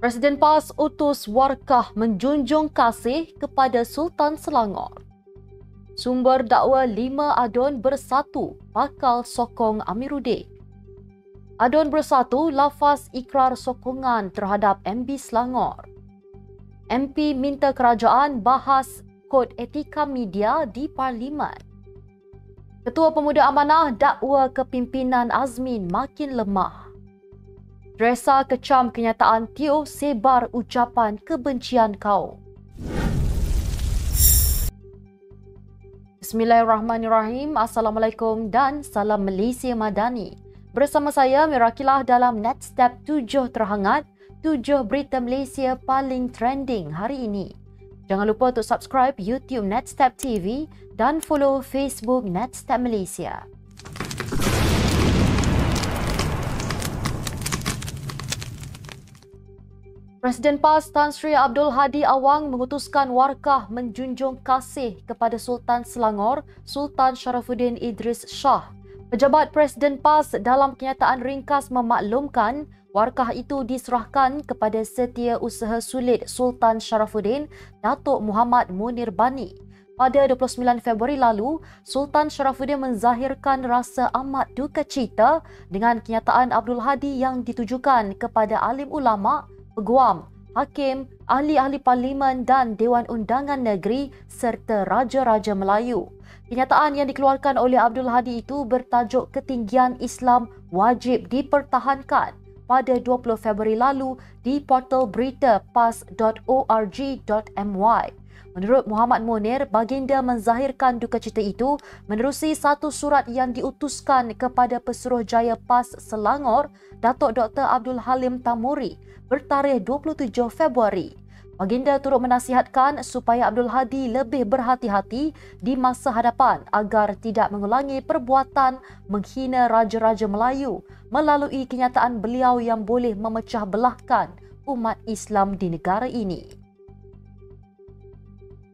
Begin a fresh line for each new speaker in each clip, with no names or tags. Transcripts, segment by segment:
Presiden PAS utus warkah menjunjung kasih kepada Sultan Selangor. Sumber dakwa lima adun bersatu bakal sokong Amiruddin. Adun bersatu lafaz ikrar sokongan terhadap MB Selangor. MP minta kerajaan bahas kod etika media di Parlimen. Ketua Pemuda Amanah dakwa kepimpinan Azmin makin lemah. Dresa kecam kenyataan Tio sebar ucapan kebencian kau. Bismillahirrahmanirrahim. Assalamualaikum dan salam Malaysia Madani. Bersama saya Mirakilah dalam Net Step 7 terhangat, 7 berita Malaysia paling trending hari ini. Jangan lupa untuk subscribe YouTube Netstep TV dan follow Facebook Netstep Malaysia. Presiden PAS Tan Sri Abdul Hadi Awang mengutuskan warkah menjunjung kasih kepada Sultan Selangor, Sultan Sharafuddin Idris Shah. Pejabat Presiden PAS dalam kenyataan ringkas memaklumkan warkah itu diserahkan kepada Setiausaha Sulit Sultan Sharafuddin, Datuk Muhammad Munir Bani. Pada 29 Februari lalu, Sultan Sharafuddin menzahirkan rasa amat duka cita dengan kenyataan Abdul Hadi yang ditujukan kepada alim ulama' peguam, hakim, ahli-ahli parlimen dan Dewan Undangan Negeri serta Raja-Raja Melayu. Kenyataan yang dikeluarkan oleh Abdul Hadi itu bertajuk Ketinggian Islam Wajib Dipertahankan pada 20 Februari lalu di portal berita pas.org.my. Menurut Muhammad Munir, baginda menzahirkan duka cita itu menerusi satu surat yang diutuskan kepada Pesuruhjaya PAS Selangor, Datuk Dr. Abdul Halim Tamuri bertarikh 27 Februari. Baginda turut menasihatkan supaya Abdul Hadi lebih berhati-hati di masa hadapan agar tidak mengulangi perbuatan menghina Raja-Raja Melayu melalui kenyataan beliau yang boleh memecah belahkan umat Islam di negara ini.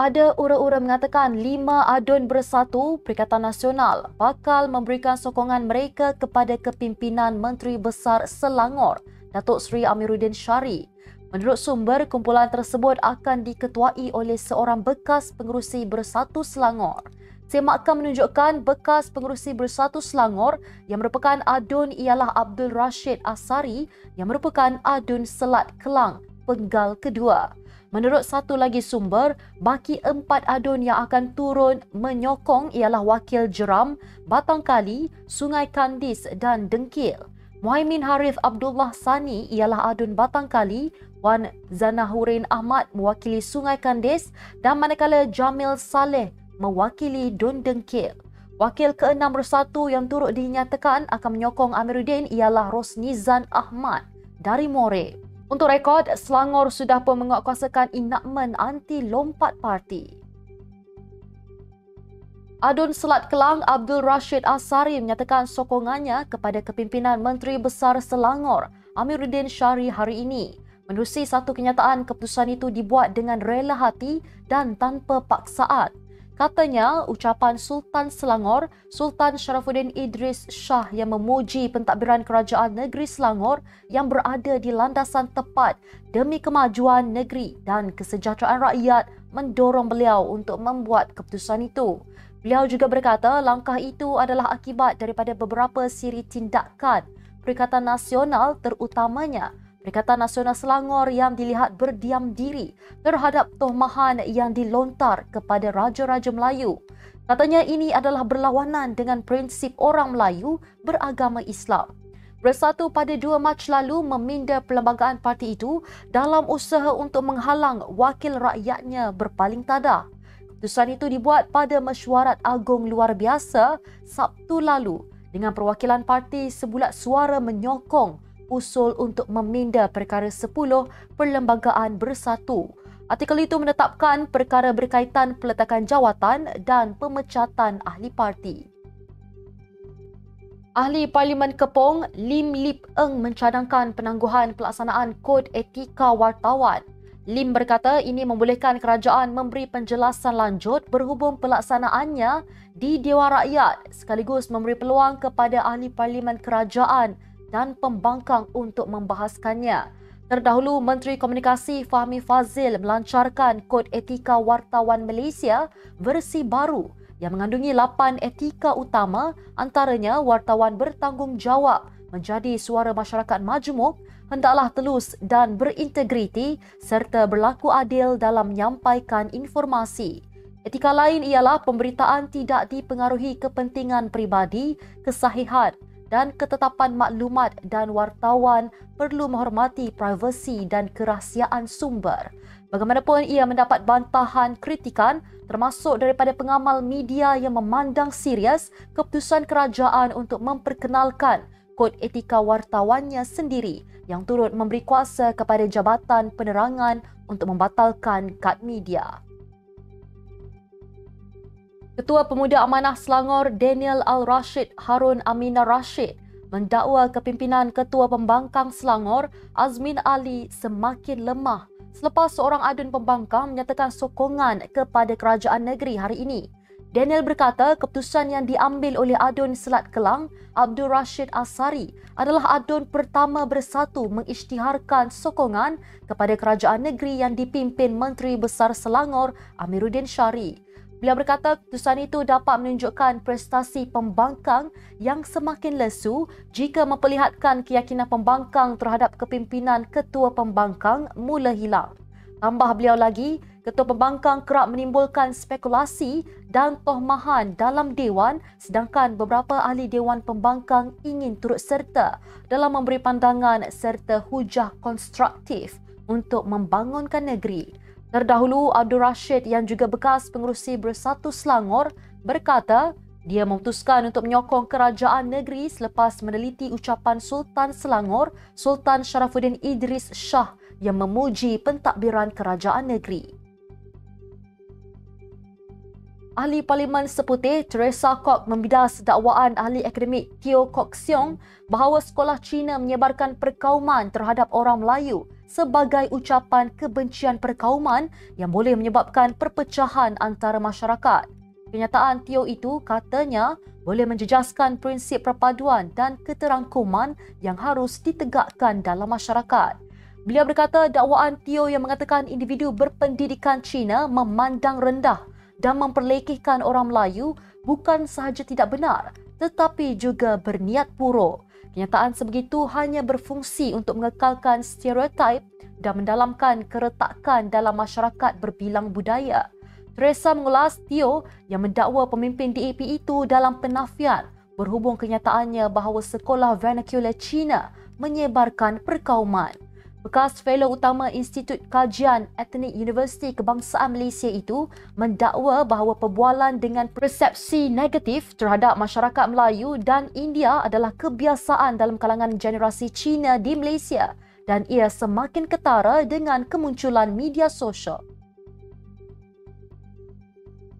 Ada ura-ura mengatakan lima adun bersatu Perikatan Nasional bakal memberikan sokongan mereka kepada kepimpinan Menteri Besar Selangor Datuk Seri Amiruddin Syari. Menurut sumber, kumpulan tersebut akan diketuai oleh seorang bekas pengerusi Bersatu Selangor. Semakkan menunjukkan bekas pengerusi Bersatu Selangor yang merupakan adun ialah Abdul Rashid Asari yang merupakan adun Selat Kelang, penggal kedua. Menurut satu lagi sumber, baki empat adun yang akan turun menyokong ialah Wakil Jeram, Batang Kali, Sungai Kandis dan Dengkil. Muhaimin Harif Abdullah Sani ialah adun Batang Kali, Wan Zanahurin Ahmad mewakili Sungai Kandis dan manakala Jamil Saleh mewakili Dun Dengkil. Wakil ke-6 bersatu yang turut dinyatakan akan menyokong Amiruddin ialah Rosnizan Ahmad dari More. Untuk rekod, Selangor sudah pun menguatkuasakan enakmen anti lompat parti. Adun Selat Kelang Abdul Rashid Asari menyatakan sokongannya kepada kepimpinan Menteri Besar Selangor Amiruddin Syari hari ini. Menerusi satu kenyataan, keputusan itu dibuat dengan rela hati dan tanpa paksaan. Katanya, ucapan Sultan Selangor, Sultan Sharafuddin Idris Shah yang memuji pentadbiran kerajaan negeri Selangor yang berada di landasan tepat demi kemajuan negeri dan kesejahteraan rakyat mendorong beliau untuk membuat keputusan itu. Beliau juga berkata langkah itu adalah akibat daripada beberapa siri tindakan Perikatan Nasional terutamanya Perikatan Nasional Selangor yang dilihat berdiam diri terhadap tohmahan yang dilontar kepada Raja-Raja Melayu. Katanya ini adalah berlawanan dengan prinsip orang Melayu beragama Islam. Bersatu pada 2 Mac lalu meminda perlembagaan parti itu dalam usaha untuk menghalang wakil rakyatnya berpaling tadah. Keputusan itu dibuat pada mesyuarat agung luar biasa Sabtu lalu dengan perwakilan parti sebulat suara menyokong usul untuk meminda perkara 10 perlembagaan bersatu. Artikel itu menetapkan perkara berkaitan peletakan jawatan dan pemecatan ahli parti. Ahli Parlimen Kepong Lim Lip Eng mencadangkan penangguhan pelaksanaan kod etika wartawan Lim berkata ini membolehkan kerajaan memberi penjelasan lanjut berhubung pelaksanaannya di Dewan Rakyat sekaligus memberi peluang kepada ahli parlimen kerajaan dan pembangkang untuk membahaskannya. Terdahulu, Menteri Komunikasi Fahmi Fazil melancarkan Kod Etika Wartawan Malaysia versi baru yang mengandungi 8 etika utama antaranya wartawan bertanggungjawab menjadi suara masyarakat majmuk hendaklah telus dan berintegriti serta berlaku adil dalam menyampaikan informasi. Etika lain ialah pemberitaan tidak dipengaruhi kepentingan pribadi, kesahihan dan ketetapan maklumat dan wartawan perlu menghormati privasi dan kerahsiaan sumber. Bagaimanapun ia mendapat bantahan kritikan termasuk daripada pengamal media yang memandang serius keputusan kerajaan untuk memperkenalkan kod etika wartawannya sendiri yang turut memberi kuasa kepada Jabatan Penerangan untuk membatalkan kad media. Ketua Pemuda Amanah Selangor Daniel Al-Rashid Harun Aminah Rashid mendakwa kepimpinan Ketua Pembangkang Selangor Azmin Ali semakin lemah selepas seorang adun pembangkang menyatakan sokongan kepada kerajaan negeri hari ini. Daniel berkata keputusan yang diambil oleh adun Selat Kelang Abdul Rashid Asari adalah adun pertama bersatu mengisytiharkan sokongan kepada kerajaan negeri yang dipimpin Menteri Besar Selangor Amiruddin Syari. Beliau berkata keputusan itu dapat menunjukkan prestasi pembangkang yang semakin lesu jika memperlihatkan keyakinan pembangkang terhadap kepimpinan ketua pembangkang mula hilang. Tambah beliau lagi, ketua pembangkang kerap menimbulkan spekulasi dan tohmahan dalam dewan sedangkan beberapa ahli dewan pembangkang ingin turut serta dalam memberi pandangan serta hujah konstruktif untuk membangunkan negeri. Terdahulu, Abdul Rashid yang juga bekas pengurusi Bersatu Selangor berkata dia memutuskan untuk menyokong kerajaan negeri selepas meneliti ucapan Sultan Selangor, Sultan Sharafuddin Idris Shah yang memuji pentadbiran kerajaan negeri. Ahli Parlimen Seputih Teresa Kok membidas dakwaan ahli akademik Teo Kok Siong bahawa sekolah Cina menyebarkan perkauman terhadap orang Melayu sebagai ucapan kebencian perkauman yang boleh menyebabkan perpecahan antara masyarakat. Kenyataan Tio itu katanya boleh menjejaskan prinsip perpaduan dan keterangkuman yang harus ditegakkan dalam masyarakat. Beliau berkata dakwaan Tio yang mengatakan individu berpendidikan Cina memandang rendah dan memperlekehkan orang Melayu bukan sahaja tidak benar tetapi juga berniat buruk. Kenyataan sebegitu hanya berfungsi untuk mengekalkan stereotip dan mendalamkan keretakan dalam masyarakat berbilang budaya. Teresa mengulas Tio yang mendakwa pemimpin DAP itu dalam penafian berhubung kenyataannya bahawa sekolah vernacular China menyebarkan perkauman. Bekas fellow utama Institut Kajian Etnik Universiti Kebangsaan Malaysia itu mendakwa bahawa perbualan dengan persepsi negatif terhadap masyarakat Melayu dan India adalah kebiasaan dalam kalangan generasi Cina di Malaysia dan ia semakin ketara dengan kemunculan media sosial.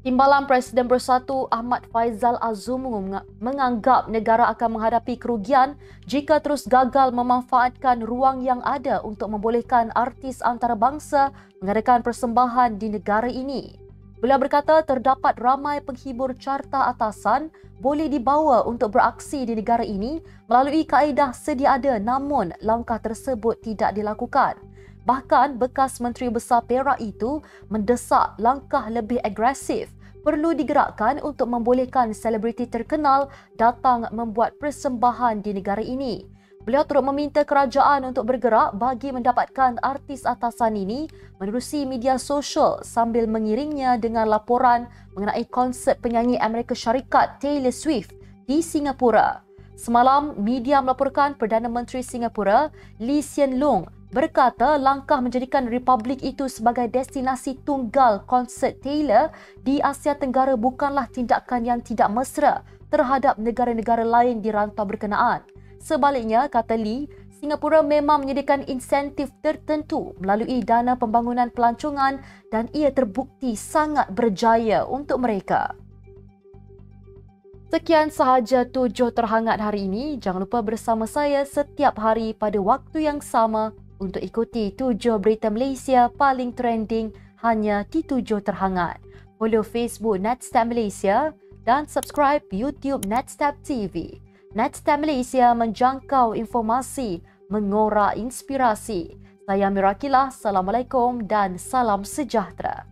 Timbalan Presiden Bersatu Ahmad Faizal Azumu menganggap negara akan menghadapi kerugian jika terus gagal memanfaatkan ruang yang ada untuk membolehkan artis antarabangsa mengadakan persembahan di negara ini. Beliau berkata terdapat ramai penghibur carta atasan boleh dibawa untuk beraksi di negara ini melalui kaedah sedia ada namun langkah tersebut tidak dilakukan. Bahkan bekas Menteri Besar Perak itu mendesak langkah lebih agresif perlu digerakkan untuk membolehkan selebriti terkenal datang membuat persembahan di negara ini. Beliau turut meminta kerajaan untuk bergerak bagi mendapatkan artis atasan ini menerusi media sosial sambil mengiringnya dengan laporan mengenai konsert penyanyi Amerika Syarikat Taylor Swift di Singapura. Semalam, media melaporkan Perdana Menteri Singapura Lee Hsien Loong berkata langkah menjadikan republik itu sebagai destinasi tunggal konsert Taylor di Asia Tenggara bukanlah tindakan yang tidak mesra terhadap negara-negara lain di rantau berkenaan. Sebaliknya, kata Lee, Singapura memang menyediakan insentif tertentu melalui dana pembangunan pelancongan dan ia terbukti sangat berjaya untuk mereka. Sekian sahaja tujuh terhangat hari ini. Jangan lupa bersama saya setiap hari pada waktu yang sama untuk ikuti tujuh berita Malaysia paling trending hanya di tujuh terhangat. Follow Facebook Netstab Malaysia dan subscribe YouTube Netstab TV. Netstab Malaysia menjangkau informasi, mengorak inspirasi. Saya Mirakila, Assalamualaikum dan salam sejahtera.